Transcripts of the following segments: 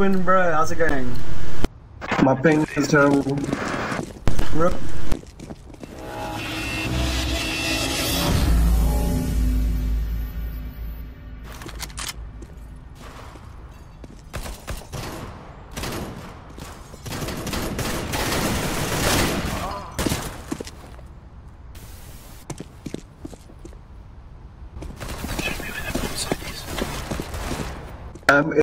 Twin bro, how's it going? My ping is terrible. Rook. Um,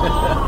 Ha ha ha.